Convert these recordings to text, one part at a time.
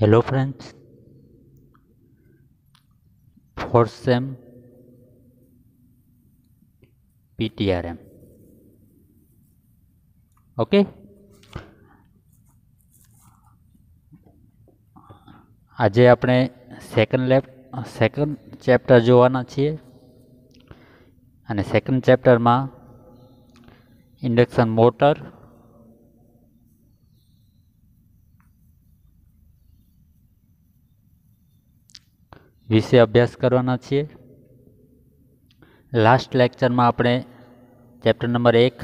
hello friends fourth sem PTRM okay આજે આપણે second લેપ second chapter જોવાના છીએ. અને સેકન્ડ ચેપ્ટરમાં ઇન્ડક્શન મોટર વિશે અભ્યાસ કરવાના છીએ. લાસ્ટ લેક્ચરમાં આપણે ચેપ્ટર નંબર એક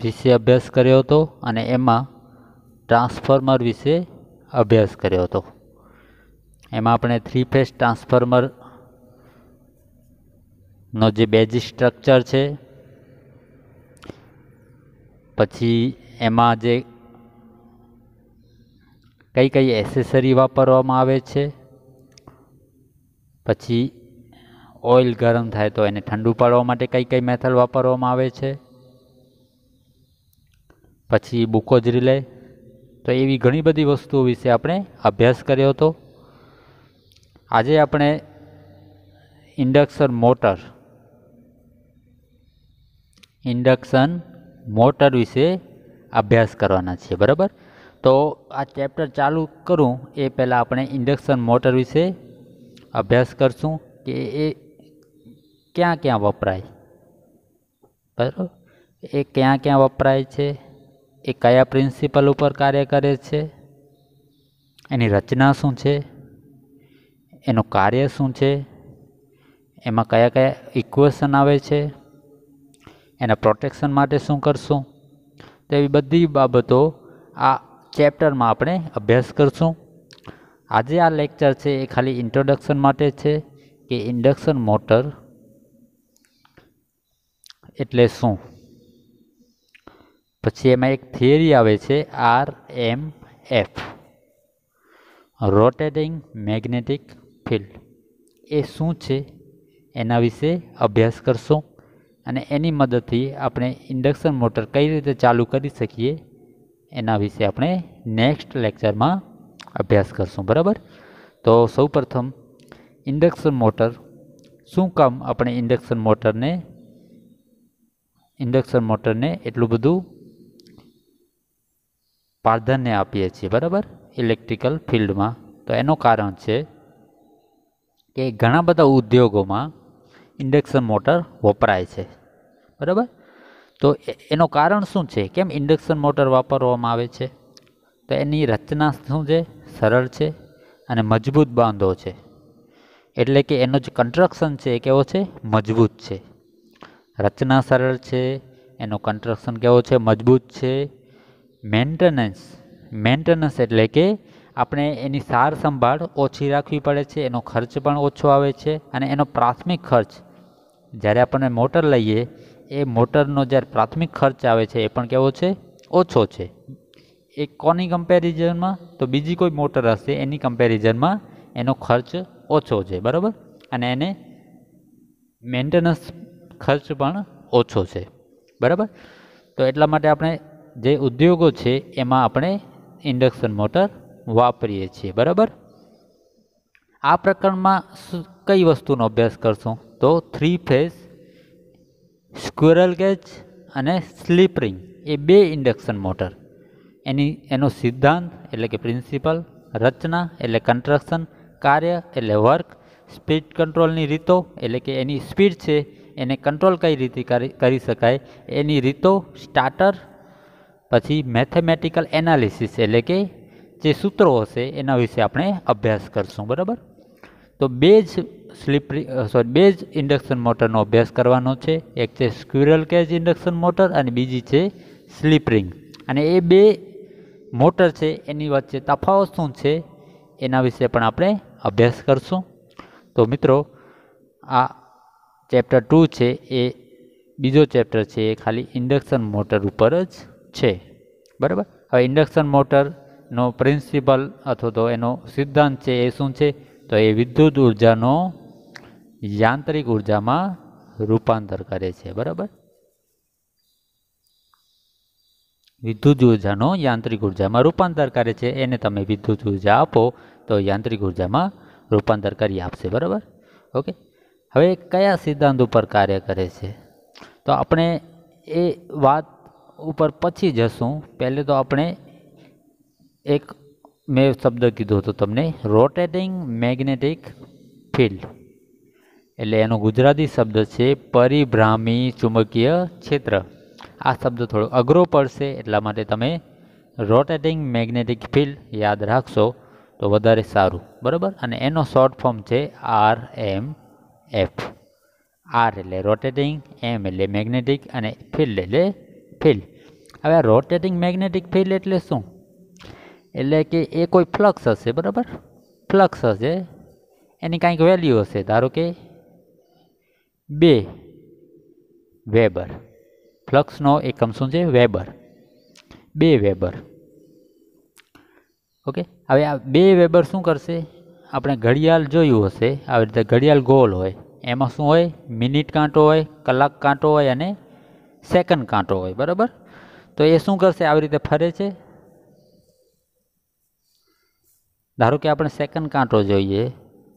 વિશે અભ્યાસ કર્યો હતો અને એમાં ટ્રાન્સફોર્મર વિશે અભ્યાસ કર્યો હતો. એમાં આપણે થ્રી ફેઝ ટ્રાન્સફોર્મર નો જે બેઝિક સ્ટ્રક્ચર છે, પછી એમાં જે કઈ કઈ એસેસરી વાપરવામાં આવે છે? પછી ઓઇલ ગરમ થાય તો એને ઠંડુ પાડવા માટે કઈ કઈ મેથડ વાપરવામાં આવે છે? પછી બુકોજ રિલે. તો એવી ઘણી બધી વસ્તુઓ વિશે આપણે અભ્યાસ કર્યો હતો. આજે આપણે ઇન્ડક્શન મોટર ઇન્ડક્શન મોટર વિશે અભ્યાસ કરવાના છીએ, બરાબર? તો આ ચેપ્ટર ચાલુ કરું. એ પહેલાં આપણે ઇન્ડક્શન મોટર વિશે અભ્યાસ કરશું કે એ ક્યાં ક્યાં વપરાય. બરાબર? એ ક્યાં ક્યાં વપરાય છે? એ કયા પ્રિન્સિપલ ઉપર કાર્ય કરે છે? એની રચના શું છે? એનું કાર્ય શું છે? એમાં કયા કયા ઇક્વેશન આવે છે? એના પ્રોટેક્શન માટે શું કરશું? તો એવી બધી બાબતો આ ચેપ્ટરમાં આપણે અભ્યાસ કરશું. આજે આ લેક્ચર છે એ ખાલી ઇન્ટ્રોડક્શન માટે છે કે ઇન્ડક્શન મોટર એટલે શું? પછી એમાં એક થિયરી આવે છે R M F rotating magnetic field. એ શું છે? એના વિશે અભ્યાસ કરશું અને એની મદદથી આપણે ઇન્ડક્શન મોટર કઈ રીતે ચાલુ કરી શકીએ એના વિશે આપણે નેક્સ્ટ લેક્ચરમાં અભ્યાસ કરશું, બરાબર? તો સૌપ્રથમ ઇન્ડક્શન મોટર શું કામ આપણે ઇન્ડક્શન મોટરને ઇન્ડક્શન મોટરને એટલું બધું પ્રાધાન્ય આપીએ છીએ, બરાબર? ઇલેક્ટ્રિકલ ફિલ્ડમાં તો એનું કારણ છે કે ઘણા બધા ઉદ્યોગોમાં ઇન્ડક્શન મોટર વપરાય છે, બરાબર? તો એનું કારણ શું છે? કેમ ઇન્ડક્શન મોટર વાપરવામાં આવે છે? તો એની રચના શું છે? સરળ છે અને મજબૂત બાંધો છે. એટલે કે એનો જે કન્સ્ટ્રક્શન છે એ કેવો છે? મજબૂત છે. રચના સરળ છે, એનો કન્સ્ટ્રક્શન કેવો છે? મજબૂત છે. મેન્ટેનન્સ મેન્ટેનન્સ એટલે કે આપણે એની સાર સંભાળ ઓછી રાખવી પડે છે, એનો ખર્ચ પણ ઓછો આવે છે અને એનો પ્રાથમિક ખર્ચ. જ્યારે આપણને મોટર લઈએ એ મોટરનો જ્યારે પ્રાથમિક ખર્ચ આવે છે, એ પણ કેવો છે? ઓછો છે. એ કોની કમ્પેરિઝનમાં તો બીજી કોઈ મોટર હશે, એની કમ્પેરિઝનમાં એનો ખર્ચ ઓછો છે, બરાબર? અને એને મેન્ટેનન્સ ખર્ચ પણ ઓછો છે, બરાબર? તો એટલા માટે આપણે જે ઉદ્યોગો છે, એમાં આપણે ઇન્ડક્શન મોટર વાપરીએ છીએ, બરાબર? આ પ્રકરણમાં કઈ વસ્તુનો અભ્યાસ કરશું? તો થ્રી ફેઝ સ્ક્વેરલ ગેજ અને સ્લીપ રિંગ એ બે ઇન્ડક્શન મોટર. એની, એનો સિદ્ધાંત એટલે કે પ્રિન્સિપલ, રચના એટલે કન્સ્ટ્રક્શન, કાર્ય એટલે વર્ક, સ્પીડ કંટ્રોલની રીતો એટલે કે એની સ્પીડ છે, એને કંટ્રોલ કઈ રીતે કરી શકાય, એની રીતો સ્ટાર્ટર, પછી મેથેમેટિકલ એનાલિસિસ એટલે કે જે સૂત્રો હશે એના વિશે આપણે અભ્યાસ કરશું, બરાબર? તો બે જ સ્લીપરી સોરી બે જ ઇન્ડક્શન મોટરનો અભ્યાસ કરવાનો છે. એક છે સ્ક્વિરલ કેજ ઇન્ડક્શન મોટર અને બીજી છે સ્લીપ રિંગ. અને એ બે મોટર છે, એની વચ્ચે તફાવત શું છે, એના વિશે પણ આપણે અભ્યાસ કરશું. તો મિત્રો, આ ચેપ્ટર ટુ છે, એ બીજો ચેપ્ટર છે, એ ખાલી ઇન્ડક્શન મોટર ઉપર જ છે. બરાબર? હવે ઇન્ડક્શન મોટરનો પ્રિન્સિપલ અથવા તો એનો સિદ્ધાંત છે, એ શું છે? તો એ વિદ્યુત ઉર્જાનો યાંત્રિક ઉર્જામાં રૂપાંતર કરે છે, બરાબર? વિદ્યુત ઉર્જાનો યાંત્રિક ઉર્જામાં રૂપાંતર કરે છે, એને તમે વિદ્યુત ઊર્જા આપો તો યાંત્રિક ઉર્જામાં રૂપાંતર કરી આપશે, બરાબર? ઓકે હવે કયા સિદ્ધાંત ઉપર કાર્ય કરે છે? તો આપણે એ વાત ઉપર પછી જશું. પહેલે તો આપણે એક મેં શબ્દ કીધો હતો તમને રોટેટિંગ મેગ્નેટિક ફિલ્ડ એટલે એનો ગુજરાતી શબ્દ છે પરિભ્રામી ચુંબકીય ક્ષેત્ર. આ શબ્દ થોડો અઘરો પડશે, એટલા માટે તમે રોટેટિંગ મેગ્નેટિક ફિલ્ડ યાદ રાખશો તો વધારે સારું. બરાબર? અને એનો શોર્ટ ફોર્મ છે આર એમ એફ આર એટલે રોટેટિંગ એમ એટલે મેગ્નેટિક અને ફિલ્ડ એટલે ફિલ્ડ હવે આ રોટેટિંગ મેગ્નેટિક ફિલ્ડ એટલે શું? એટલે કે એ કોઈ ફ્લક્સ હશે, બરાબર? ફ્લક્સ હશે. એની કાંઈક વેલ્યુ હશે, ધારો કે બે વેબર. ફ્લક્સનો એકમ શું છે? વેબર. બે વેબર. ઓકે હવે આ બે વેબર શું કરશે? આપણે ઘડિયાળ જોયું હશે. આવી રીતે ઘડિયાળ ગોલ હોય. એમાં શું હોય? મિનિટ કાંટો હોય, કલાક કાંટો હોય અને સેકન્ડ કાંટો હોય, બરાબર? તો એ શું કરશે? આવી રીતે ફરે છે. ધારો કે આપણે સેકન્ડ કાંટો જોઈએ,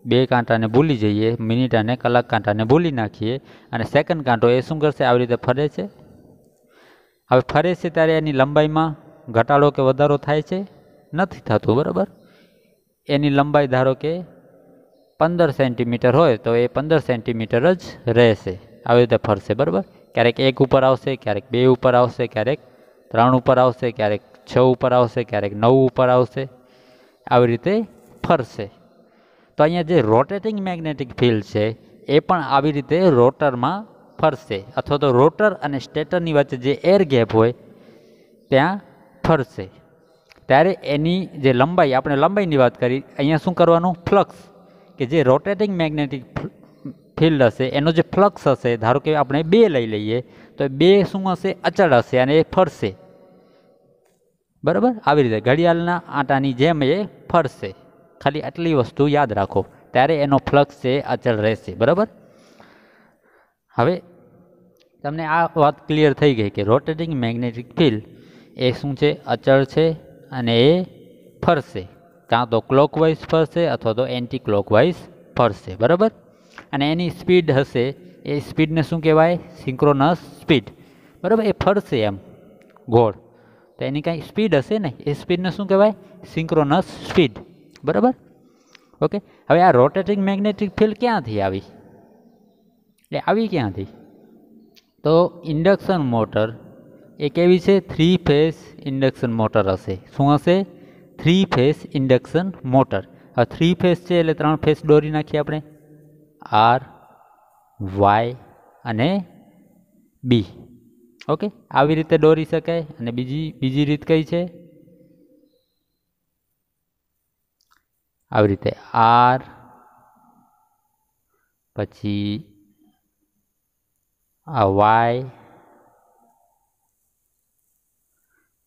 બે કાંટાને ભૂલી જઈએ, મિનિટ અને કલાક કાંટાને ભૂલી નાખીએ, અને સેકન્ડ કાંટો એ શું કરશે? આવી રીતે ફરે છે? હવે ફરે છે ત્યારે એની લંબાઈમાં ઘટાડો કે વધારો થાય છે? નથી થતું, બરાબર? એની લંબાઈ ધારો કે પંદર સેન્ટીમીટર હોય, તો એ પંદર સેન્ટીમીટર જ રહેશે. આવી રીતે ફરશે, બરાબર? ક્યારેક એક ઉપર આવશે, ક્યારેક બે ઉપર આવશે, ક્યારેક ત્રણ ઉપર આવશે, ક્યારેક છ ઉપર આવશે, ક્યારેક નવ ઉપર આવશે. આવી રીતે ફરશે. તો અહીંયા જે રોટેટિંગ મેગ્નેટિક ફિલ્ડ છે, એ પણ આવી રીતે રોટરમાં ફરશે. અથવા તો રોટર અને સ્ટેટરની વચ્ચે જે એર ગેપ હોય, ત્યાં ફરશે. ત્યારે એની જે લંબાઈ, આપણે લંબાઈની વાત કરી, અહીંયા શું કરવાનું? ફ્લક્સ કે જે રોટેટિંગ મેગ્નેટિક ફિલ્ડ હશે, એનો જે ફ્લક્સ હશે, ધારો કે આપણે બે લઈ લઈએ, તો બે શું હશે? અચળ હશે અને એ ફરશે. બરાબર? આવી રીતે ઘડિયાળના આટાની જેમ એ ફરશે. ખાલી આટલી વસ્તુ યાદ રાખો. ત્યારે એનો ફ્લક્સ છે, અચળ રહેશે. બરાબર? હવે તમને આ વાત ક્લિયર થઈ ગઈ કે રોટેટિંગ મેગ્નેટિક ફિલ્ડ એ શું છે? અચળ છે અને એ ફરશે. કાં તો ક્લોકવાઇઝ ફરશે અથવા તો એન્ટી ક્લોકવાઇઝ ફરશે. બરાબર? અને એની સ્પીડ હશે. એ સ્પીડને શું કહેવાય? સિંક્રોનસ સ્પીડ બરાબર? એ ફરશે એમ. ગોળ. તો એની કાંઈ સ્પીડ હશે ને એ સ્પીડને શું કહેવાય? સિંક્રોનસ સ્પીડ બરાબર? ઓકે હવે આ રોટેટિંગ મેગ્નેટિક ફિલ્ડ ક્યાંથી આવી? એટલે આવી ક્યાંથી? તો ઇન્ડક્શન મોટર એ કેવી છે? થ્રી ફેઝ ઇન્ડક્શન મોટર હશે. શું હશે? થ્રી ફેઝ ઇન્ડક્શન મોટર હવે થ્રી ફેઝ છે એટલે ત્રણ ફેઝ દોરી નાખીએ આપણે. આર વાય અને બી ઓકે? આવી રીતે દોરી શકાય અને બીજી બીજી રીત કઈ છે? આવી રીતે આર, પછી આ વાય,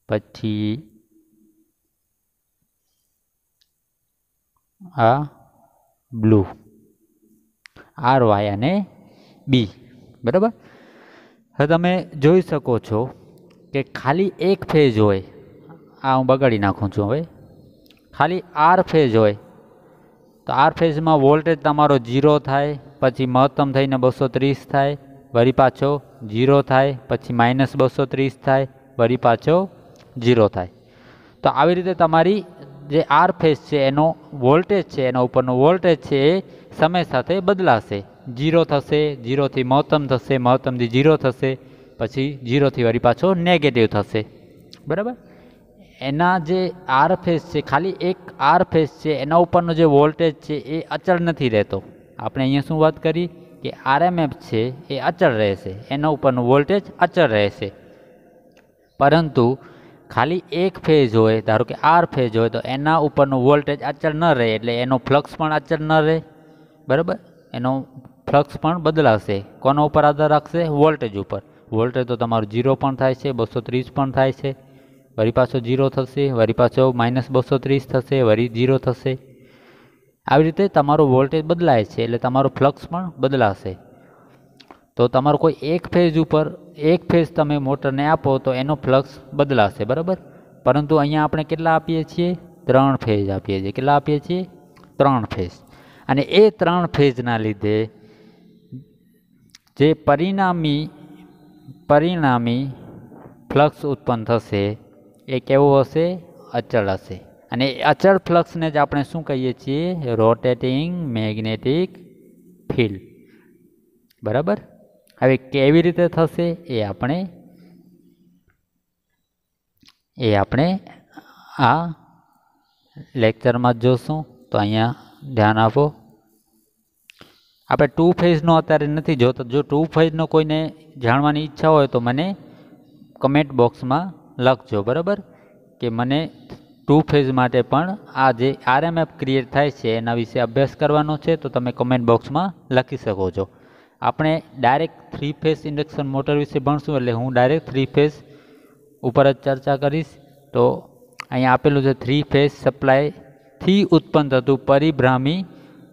પછી આ બ્લુ, આર, વાય અને બી. બરાબર? હવે તમે જોઈ શકો છો કે ખાલી એક ફેજ હોય. આ હું બગાડી નાખું છું હવે. ખાલી આર ફેજ હોય. તો આર ફેઝમાં વોલ્ટેજ તમારો ઝીરો થાય, પછી મહત્તમ થઈને બસો ત્રીસ થાય, વળી પાછો ઝીરો થાય, પછી માઇનસ બસો ત્રીસ થાય, વળી પાછો ઝીરો થાય. તો આવી રીતે તમારી જે આર ફેઝ છે એનો વોલ્ટેજ છે, એના ઉપરનો વોલ્ટેજ છે એ સમય સાથે બદલાશે. ઝીરો થશે જીરોથી મહત્તમ થશે મહત્તમથી જીરો થશે પછી જીરોથી વળી પાછો નેગેટિવ થશે. બરાબર? એના જે આર ફેઝ છે ખાલી એક આર ફેઝ છે એના ઉપરનો જે વોલ્ટેજ છે એ અચળ નથી રહેતો. આપણે અહીંયા શું વાત કરી? કે આરએમએફ છે એ અચળ રહેશે. એના ઉપરનું વોલ્ટેજ અચળ રહેશે. પરંતુ ખાલી એક ફેઝ હોય ધારો કે આર ફેઝ હોય તો એના ઉપરનું વોલ્ટેજ અચળ ન રહે એટલે એનો ફ્લક્સ પણ અચળ ન રહે. બરાબર? એનો ફ્લક્સ પણ બદલાશે. કોના ઉપર આધાર રાખશે? વોલ્ટેજ ઉપર. વોલ્ટેજ તો તમારું ઝીરો પણ થાય છે, બસો ત્રીસ પણ થાય છે. વરી પાછો ઝીરો થશે, વરી પાછો માઇનસ બસો ત્રીસ થશે, વરી ઝીરો થશે. આવી રીતે તમારો વોલ્ટેજ બદલાય છે, એટલે તમારો ફ્લક્સ પણ બદલાશે. તો તમારું કોઈ એક ફેઝ ઉપર, એક ફેઝ તમે મોટરને આપો તો એનો ફ્લક્સ બદલાશે, બરાબર? પરંતુ અહીંયા આપણે કેટલા આપીએ છીએ? ત્રણ ફેઝ આપીએ છીએ. કેટલા આપીએ છીએ? ત્રણ ફેઝ. અને એ ત્રણ ફેઝના લીધે જે પરિણામી પરિણામી ફ્લક્સ ઉત્પન્ન થશે, એ કેવો હશે? અચળ હશે. અને અચળ ફ્લક્સને જ આપણે શું કહીએ છીએ? રોટેટિંગ મેગ્નેટિક ફિલ્ડ બરાબર? હવે કેવી રીતે થશે? એ આપણે એ આપણે આ લેક્ચરમાં જોશું. તો અહીંયા ધ્યાન આપો. આપણે ટુ ફેઝનો અત્યારે નથી જોતો. જો ટુ ફેઝનો કોઈને જાણવાની ઈચ્છા હોય તો મને કમેન્ટ બોક્સમાં લખજો, બરાબર? કે મને ટુ ફેઝ માટે પણ આ જે આરએમએફ ક્રિએટ થાય છે, એના વિશે અભ્યાસ કરવાનો છે, તો તમે કમેન્ટ બોક્સમાં લખી શકો છો. આપણે direct three phase induction motor વિશે ભણશું એટલે હું ડાયરેક્ટ થ્રી ફેઝ ઉપર જ ચર્ચા કરીશ. તો અહીંયા આપેલું છે થ્રી ફેઝ સપ્લાયથી ઉત્પન્ન થતું પરિભ્રામી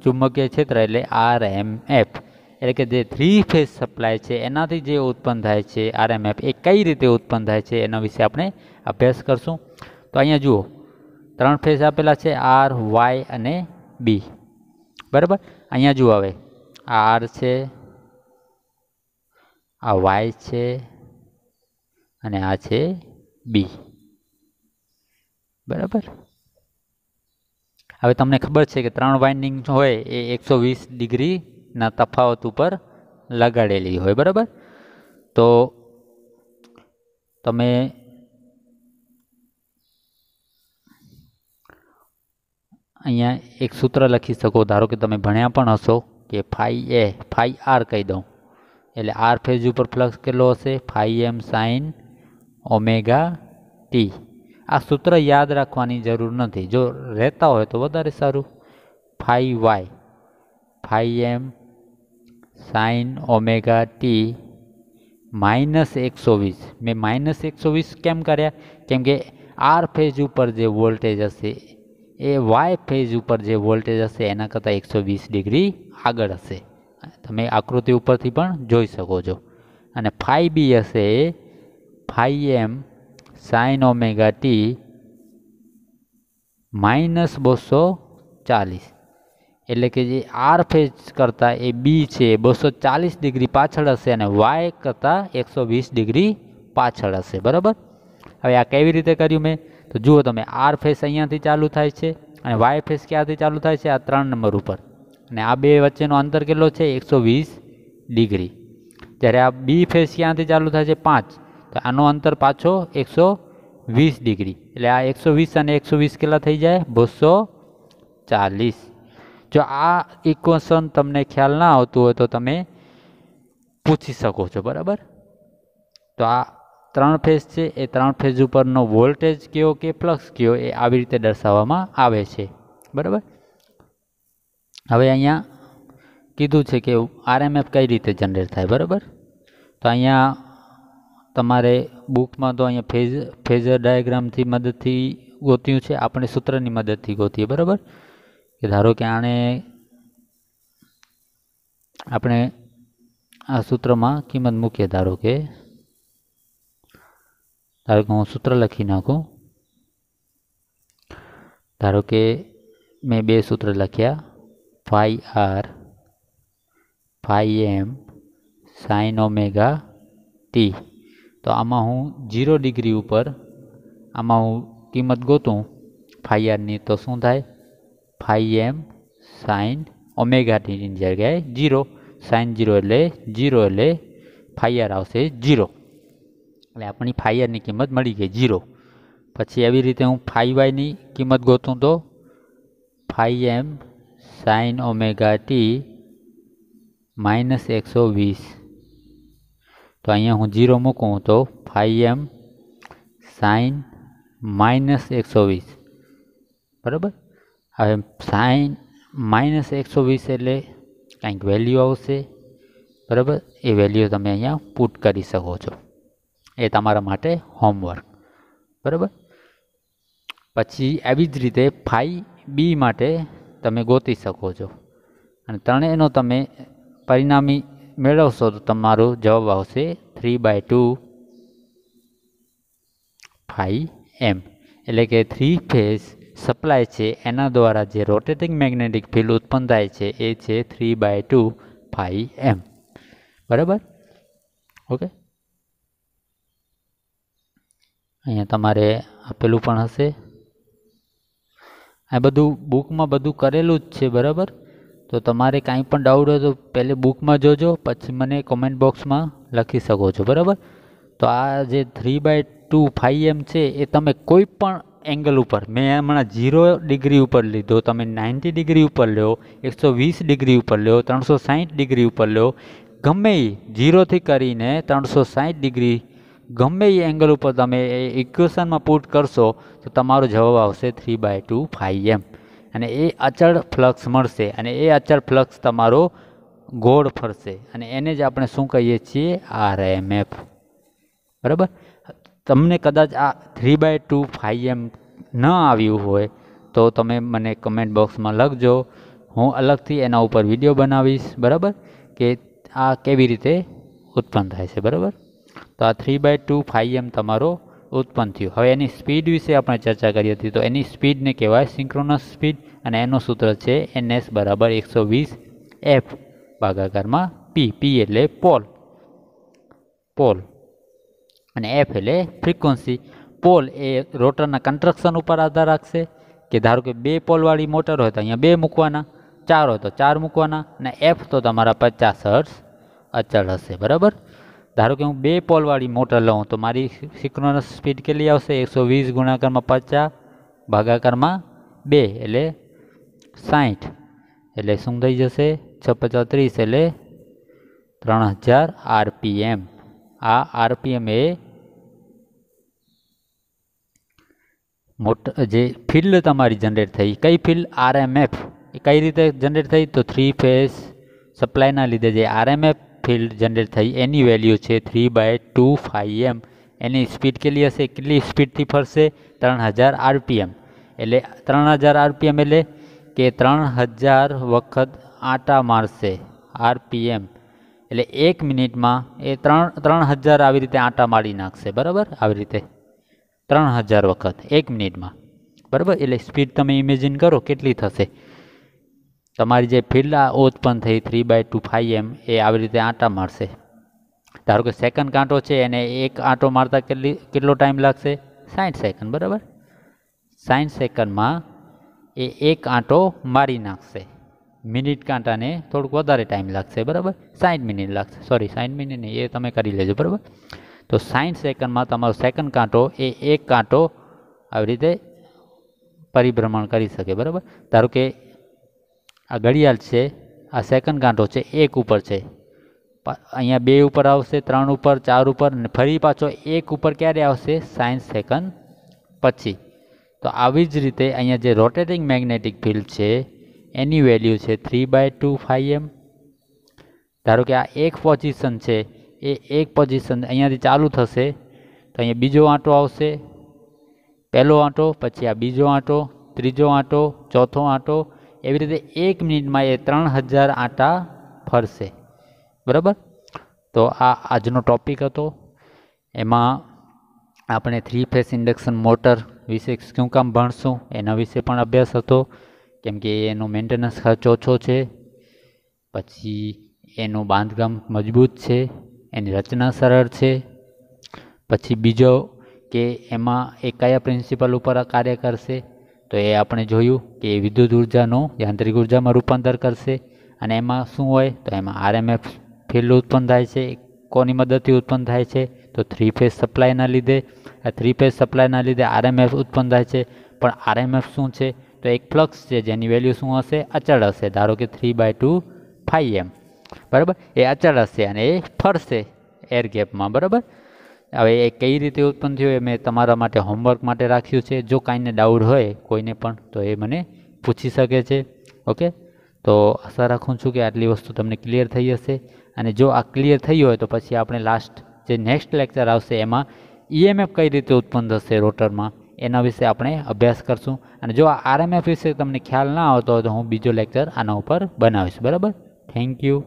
ચુંબકીય ક્ષેત્ર એટલે આર એમ એફ એટલે કે જે થ્રી ફેઝ સપ્લાય છે, એનાથી જે ઉત્પન્ન થાય છે આર એમ એફ એ કઈ રીતે ઉત્પન્ન થાય છે એના વિશે આપણે અભ્યાસ કરશું. તો અહીંયા જુઓ, ત્રણ ફેઝ આપેલા છે, આર, વાય અને બી. બરાબર? અહીંયા જુઓ હવે. આર છે, આ વાય છે અને આ છે બી. બરાબર? હવે તમને ખબર છે કે ત્રણ વાઇન્ડિંગ હોય, એ એકસો વીસ ડિગ્રીના તફાવત ઉપર લગાડેલી હોય, બરાબર? તો તમે અહીંયા એક સૂત્ર લખી શકો, ધારો કે તમે ભણ્યા પણ હશો, કે ફાઈ એ, ફાઈ આર કહી દઉં. એટલે આર ફેઝ ઉપર ફ્લક્સ કેટલો હશે? Phi M sine omega T આ સૂત્ર યાદ રાખવાની જરૂર નથી. જો રહેતા હોય તો વધારે સારું. Phi y. Phi m sine omega t minus એકસો વીસ. મેં માઇનસ એકસો વીસ કેમ કર્યા? કેમ કે આર ફેઝ ઉપર જે વોલ્ટેજ હશે, એ વાય ફેઝ ઉપર જે વોલ્ટેજ હશે, એના કરતાં એકસો વીસ ડિગ્રી આગળ હશે. તમે આકૃતિ ઉપરથી પણ જોઈ શકો છો. અને ફાઈ બી હશે, phi m sine omega t minus બસો ચાલીસ. એટલે કે જે આર ફેઝ કરતાં એ બી છે બસો ચાલીસ ડિગ્રી પાછળ હશે અને વાય કરતાં એકસો વીસ ડિગ્રી પાછળ હશે. બરાબર? હવે આ કેવી રીતે કર્યું મેં? તો જુઓ તમે આર ફેસ અહીંયાથી ચાલુ થાય છે અને વાય ફેસ ક્યાંથી ચાલુ થાય છે? આ ત્રણ નંબર ઉપર. અને આ બે વચ્ચેનો અંતર કેટલો છે? એકસો વીસ ડિગ્રી. જ્યારે આ બી ફેસ ક્યાંથી ચાલુ થાય છે? પાંચ. તો આનો અંતર પાછો એકસો વીસ ડિગ્રી. એટલે આ એકસો વીસ અને એકસો વીસ કેટલા થઈ જાય? બસો ચાલીસ. જો આ ઇક્વેશન તમને ખ્યાલ ના આવતું હોય તો તમે પૂછી શકો છો, બરાબર? તો આ ત્રણ ફેઝ છે, એ ત્રણ ફેઝ ઉપરનો વોલ્ટેજ કયો કે ફ્લક્સ કયો એ આવી રીતે દર્શાવવામાં આવે છે, બરાબર? હવે અહીંયા કીધું છે કે આરએમએફ કઈ રીતે જનરેટ થાય, બરાબર? તો અહીંયા તમારે બુકમાં તો અહીંયા ફેઝ ફેઝર ડાયાગ્રામથી મદદથી ગોત્યું છે. આપણે સૂત્રની મદદથી ગોતીએ, બરાબર? કે ધારો કે આણે આપણે આ સૂત્રમાં કિંમત મૂકીએ, ધારો કે ધારો કે હું સૂત્ર લખી નાખું. ધારો કે મેં બે સૂત્ર લખ્યા. Phi R, phi m sine omega t. તો આમાં હું જીરો ડિગ્રી ઉપર આમાં હું કિંમત ગોતું ફાઈ આરની તો શું થાય ફાઈ એમ સાઇન ઓમેગા ટીની જગ્યાએ જીરો સાઇન જીરો એટલે જીરો એટલે ફાઈ આર આવશે જીરો એટલે આપણી ફાઈ આરની કિંમત મળી ગઈ જીરો પછી એવી રીતે હું ફાઈ વાયની કિંમત ગોતું તો phi m sine omega t minus એકસો વીસ તો અહીંયા હું જીરો મૂકું તો ફાઈ એમ સાઇન માઇનસ એકસો વીસ. બરાબર? હવે સાઇન માઇનસ એકસો વીસ એટલે કંઈક વેલ્યુ આવશે. બરાબર? એ વેલ્યુ તમે અહીંયા પુટ કરી શકો છો. એ તમારા માટે હોમવર્ક બરાબર? પછી આવી જ રીતે ફાઈ બી માટે તમે ગોતી શકો છો. અને ત્રણેયનો તમે પરિણામી મેળવશો તો તમારો જવાબ આવશે three by two phi m એટલે કે થ્રી ફેઝ સપ્લાય છે, એના દ્વારા જે રોટેટિંગ મેગ્નેટિક ફિલ્ડ ઉત્પન્ન થાય છે, એ છે three by two phi m બરાબર? ઓકે? અહીંયા તમારે આપેલું પણ હશે. આ બધું બુકમાં બધું કરેલું જ છે, બરાબર? તો તમારે કાંઈ પણ ડાઉટ હોય તો પહેલે બુકમાં જોજો, પછી મને કોમેન્ટ બોક્સમાં લખી શકો છો, બરાબર? તો આ જે three by two five m છે, એ તમે કોઈ પણ એંગલ ઉપર, મેં હમણાં ઝીરો ડિગ્રી ઉપર લીધો, તમે નાઇન્ટી ડિગ્રી ઉપર લો એકસો વીસ ડિગ્રી ઉપર લ્યો, ત્રણસો સાહીઠ ડિગ્રી ઉપર લ્યો, ગમે એ ઝીરોથી કરીને ત્રણસો સાહીઠ ડિગ્રી ગમે એ એંગલ ઉપર તમે એ ઇક્વેશનમાં પુટ કરશો, તો તમારો જવાબ આવશે three by two phi m અને એ અચળ ફ્લક્સ મળશે અને એ અચળ ફ્લક્સ તમારો ગોળ ફરશે. અને એને જ આપણે શું કહીએ છીએ? આર એમ એફ બરાબર? તમને કદાચ આ three by two phi m ન આવ્યું હોય, તો તમે મને કમેન્ટ બોક્સમાં લખજો. હું અલગથી એના ઉપર વીડિયો બનાવીશ. બરાબર? કે આ કેવી રીતે ઉત્પન્ન થાય છે. બરાબર? તો આ three by two phi m તમારો ઉત્પન્ન થયું. હવે એની સ્પીડ વિશે આપણે ચર્ચા કરી હતી. તો એની સ્પીડને કહેવાય સિંક્રોનસ સ્પીડ અને એનું સૂત્ર છે એન એસ બરાબર એકસો વીસ એફ ભાગાકારમાં પી પી એટલે પોલ. પોલ. અને એફ એટલે ફ્રીક્વન્સી. પોલ એ રોટરના કન્સ્ટ્રક્શન ઉપર આધાર રાખશે કે ધારો કે બે પોલવાળી મોટર હોય તો અહીંયા બે મૂકવાના, ચાર હોય તો ચાર મૂકવાના, અને એફ તો તમારા પચાસ હર્ટ્સ અચળ હશે. બરાબર? ધારો કે હું બે પોલવાળી મોટર લઉં, તો મારી સિક્રોનસ સ્પીડ કેટલી આવશે? એકસો વીસ ગુણાકારમાં પચાસ, ભાગાકારમાં બે, એટલે સાઠ એટલે શું થઈ જશે? છ પચાસ એટલે ત્રણ હજાર આરપીએમ. આ આરપીએમ એ મોટ, જે ફિલ્ડ તમારી જનરેટ થઈ. કઈ ફિલ્ડ? આરએમએફ. એ કઈ રીતે જનરેટ થઈ? તો થ્રી ફેઝ સપ્લાયના લીધે જે આરએમએફ ફિલ્ડ જનરેટ થઈ. એની વેલ્યુ છે three by two phi m any speed કેટલી હશે? કેટલી સ્પીડથી ફરશે? ત્રણ હજાર આરપીએમ. એટલે ત્રણ હજાર આરપીએમ એટલે કે ત્રણ હજાર વખત આટા મારશે આરપીએમ. એટલે એક મિનિટમાં એ ત્રણ ત્રણ હજાર આવી રીતે આટા મારી નાખશે. બરાબર? આવી રીતે. ત્રણ હજાર વખત. એક મિનિટમાં. બરાબર? એટલે સ્પીડ તમે ઇમેજિન કરો કેટલી થશે. તમારી જે ફિલ્ડ આ ઉત્પન્ન થઈ three by two five m એ આવી રીતે આંટા મારશે. ધારો કે સેકન્ડ કાંટો છે, એને એક આંટો મારતા કેટલી, કેટલો ટાઈમ લાગશે? સાઠ સેકન્ડ બરાબર? સાઠ સેકન્ડમાં એ એક આંટો મારી નાખશે. મિનિટ કાંટાને થોડુંક વધારે ટાઈમ લાગશે, બરાબર? સાઠ મિનિટ લાગશે. સોરી સાઠ મિનિટ નહીં, એ તમે કરી લેજો, બરાબર? તો સાઠ સેકન્ડમાં તમારો સેકન્ડ કાંટો એ એક કાંટો આવી રીતે પરિભ્રમણ કરી શકે, બરાબર? ધારો કે આ ઘડિયાળ છે, આ સેકન્ડ કાંટો છે, એક ઉપર છે. અહીંયા બે ઉપર આવશે, ત્રણ ઉપર, ચાર ઉપર અને ફરી પાછો એક ઉપર ક્યારે આવશે? સાયન્સ સેકન્ડ પછી. તો આવી જ રીતે અહીંયા જે રોટેટિંગ મેગ્નેટિક ફિલ્ડ છે, એની વેલ્યુ છે three by two phi m ધારો કે આ એક પોઝિશન છે, એ એક પોઝિશન અહીંયાથી ચાલુ થશે, તો અહીંયા બીજો આંટો આવશે, પહેલો આંટો, પછી આ બીજો આંટો, ત્રીજો આંટો, ચોથો આંટો એવી રીતે એક મિનિટમાં એ ત્રણ હજાર આંટા ફરશે. બરાબર? તો આ આજનો ટોપિક હતો. એમાં આપણે થ્રી ફેસ ઇન્ડક્શન મોટર વિશે શું કામ ભણશું, એના વિશે પણ અભ્યાસ હતો. કેમ કે એનો મેન્ટેનન્સ ખર્ચ ઓછો છે. પછી એનું બાંધકામ મજબૂત છે, એની રચના સરળ છે. પછી બીજો કે એમાં એ કયા પ્રિન્સિપલ ઉપર કાર્ય કરશે? તો એ આપણે જોયું કે એ વિદ્યુત ઉર્જાનું યાંત્રિક ઉર્જામાં રૂપાંતર કરશે અને એમાં શું હોય તો એમાં આરએમએફ ફિલ્ડ ઉત્પન્ન થાય છે, કોની મદદથી ઉત્પન્ન થાય છે, તો થ્રી ફેઝ સપ્લાયના લીધે, આ થ્રી ફેઝ સપ્લાયના લીધે આરએમએફ ઉત્પન્ન થાય છે. પણ આરએમએફ શું છે? તો એક ફ્લક્સ છે, જેની વેલ્યુ શું હશે? અચળ હશે, ધારો કે three by two five m. બરાબર? એ અચળ હશે અને એ ફરશે એર ગેપમાં, બરાબર? હવે એ કઈ રીતે ઉત્પન્ન થયું એ મેં તમારા માટે હોમવર્ક માટે રાખ્યું છે. જો કાંઈને ડાઉટ હોય કોઈને પણ, તો એ મને પૂછી શકે છે. ઓકે તો આશા રાખું છું કે આટલી વસ્તુ તમને ક્લિયર થઈ હશે. અને જો આ ક્લિયર થઈ હોય તો પછી આપણે લાસ્ટ જે નેક્સ્ટ લેક્ચર આવશે એમાં ઈએમએફ કઈ રીતે ઉત્પન્ન થશે રોટરમાં એના વિશે આપણે અભ્યાસ કરશું. અને જો આ આરએમએફ વિશે તમને ખ્યાલ ના આવતો હોય તો હું બીજો લેક્ચર આના ઉપર બનાવીશ. બરાબર? Thank you